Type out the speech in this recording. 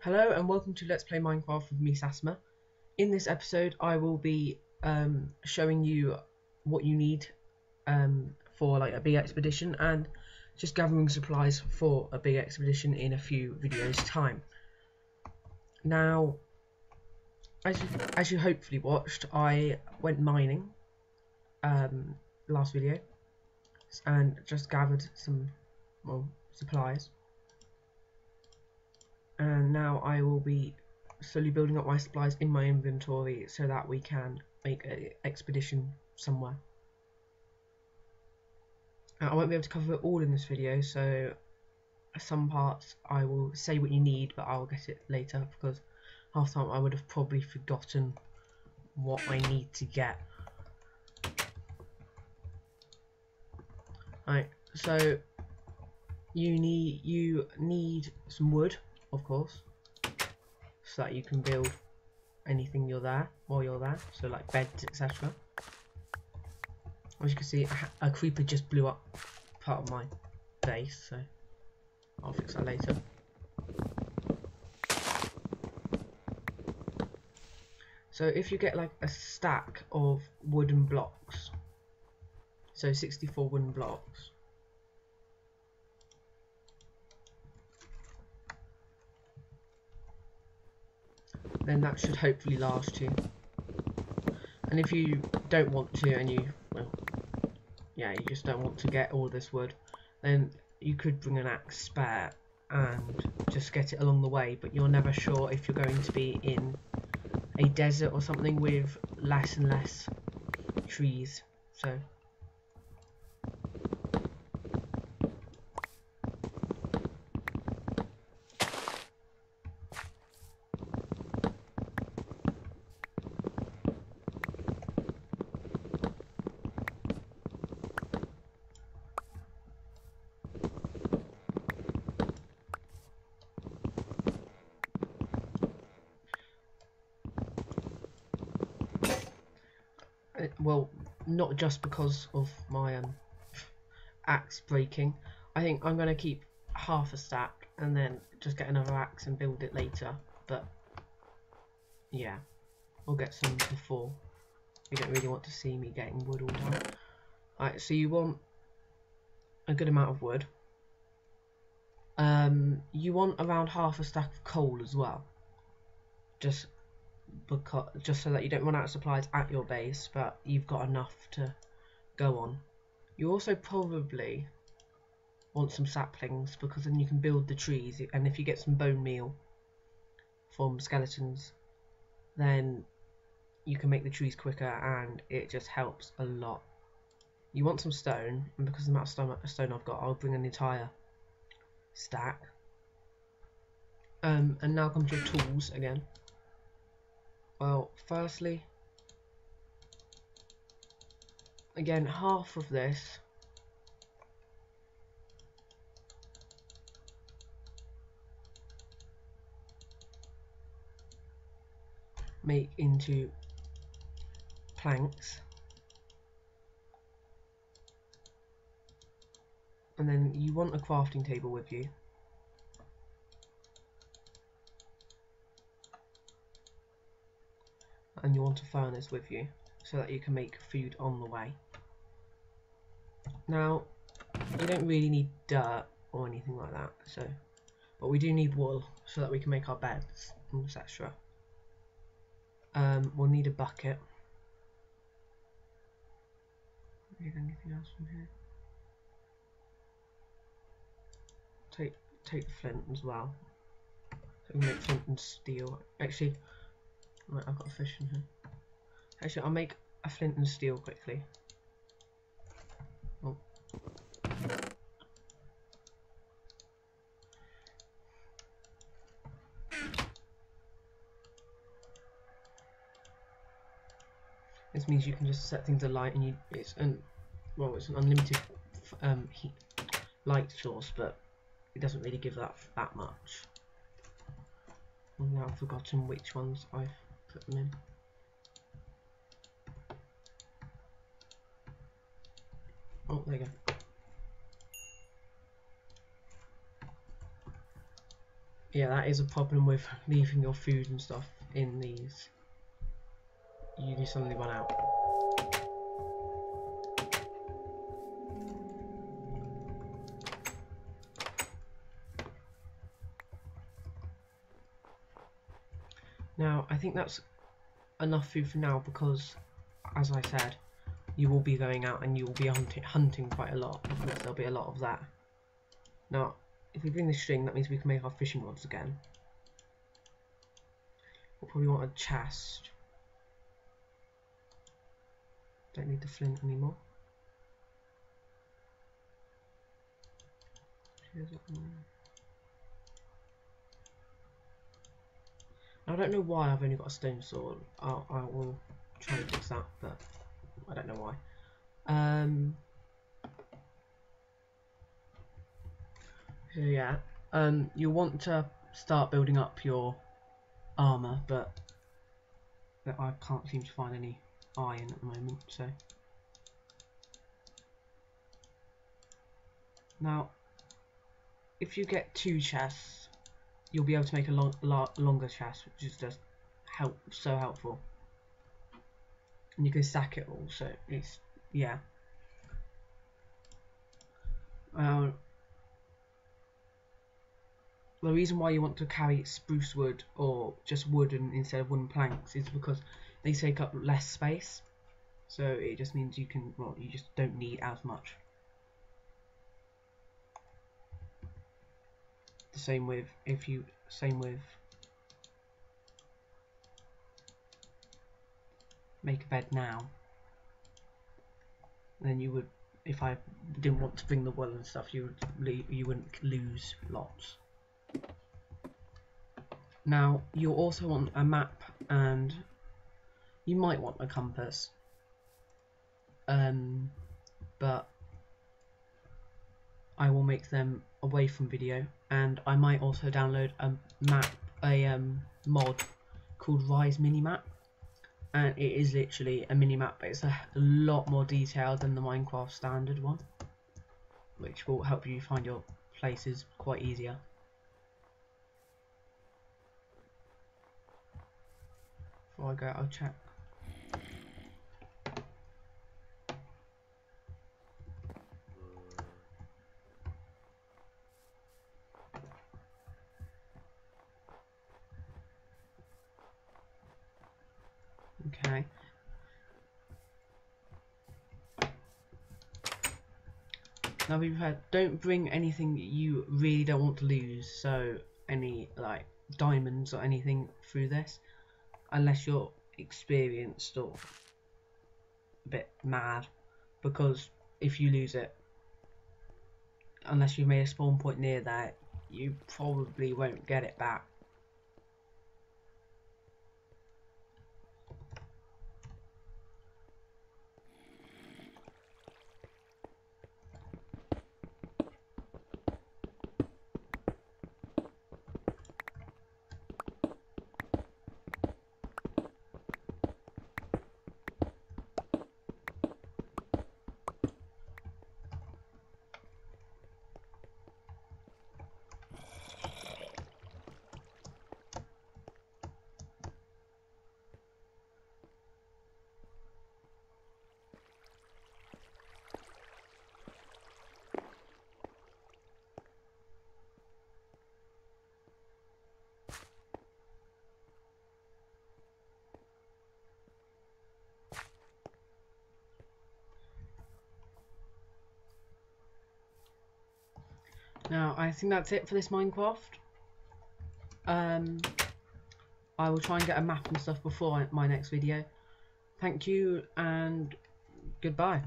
Hello and welcome to Let's Play Minecraft with me, Sasma. In this episode, I will be um, showing you what you need um, for like a big expedition and just gathering supplies for a big expedition in a few videos time. Now, as you, as you hopefully watched, I went mining um, last video and just gathered some well supplies now I will be slowly building up my supplies in my inventory so that we can make an expedition somewhere. Now, I won't be able to cover it all in this video so some parts I will say what you need but I'll get it later because half time I would have probably forgotten what I need to get. Right, so you need you need some wood of course, so that you can build anything you're there while you're there, so like beds, etc. As you can see, a, creeper just blew up part of my base, so I'll fix that later. So if you get like a stack of wooden blocks, so 64 wooden blocks, then that should hopefully last you. And if you don't want to and you, well, yeah, you just don't want to get all this wood, then you could bring an axe spare and just get it along the way, but you're never sure if you're going to be in a desert or something with less and less trees. So well, not just because of my um, axe breaking. I think I'm going to keep half a stack and then just get another axe and build it later. But yeah, we'll get some before. You don't really want to see me getting wood all time. Alright, so you want a good amount of wood. Um, you want around half a stack of coal as well. Just because just so that you don't run out of supplies at your base, but you've got enough to go on. You also probably want some saplings because then you can build the trees and if you get some bone meal from skeletons then you can make the trees quicker and it just helps a lot. You want some stone and because the amount of stone I've got I'll bring an entire stack. Um, and now comes your tools again. Well, firstly, again, half of this make into planks. And then you want a crafting table with you and you want a furnace with you so that you can make food on the way. Now, you don't really need dirt or anything like that, so but we do need wool so that we can make our beds, etc. Um, we'll need a bucket. Need anything else from here? Take take the flint as well. So we can make flint and steel. Actually, Right, I've got a fish in here. Actually, I'll make a flint and steel quickly. Oh. This means you can just set things alight and you it's an well it's an unlimited um, heat light source, but it doesn't really give that that much. I've now forgotten which ones I've put them in. Oh, there you go. yeah, that is a problem with leaving your food and stuff in these. You suddenly run out. Now, I think that's enough food for now because, as I said, you will be going out and you will be hunting, hunting quite a lot. There'll be a lot of that. Now, if we bring the string, that means we can make our fishing rods again. We'll probably want a chest. Don't need the flint anymore. I don't know why I've only got a stone sword. I'll, I will try and fix that, but I don't know why. Um, so yeah, um, you want to start building up your armor, but I can't seem to find any iron at the moment. So now, if you get two chests you'll be able to make a long, longer chest, which is just help so helpful. And you can stack it all, so it's yeah. Um, the reason why you want to carry spruce wood or just wooden instead of wooden planks is because they take up less space. So it just means you can, well, you just don't need as much. The same with if you same with make a bed now. Then you would if I didn't want to bring the wool and stuff you would you wouldn't lose lots. Now you'll also want a map and you might want a compass. Um, but I will make them away from video and I might also download a map, a um, mod called Rei's Minimap and it is literally a minimap but it's a, lot more detailed than the Minecraft standard one which will help you find your places quite easier. Before I go I'll check Now be prepared. Don't bring anything you really don't want to lose. So any like diamonds or anything through this, unless you're experienced or a bit mad, because if you lose it, unless you've made a spawn point near that, you probably won't get it back. Now, I think that's it for this Minecraft. Um, I will try and get a map and stuff before my next video. Thank you and goodbye.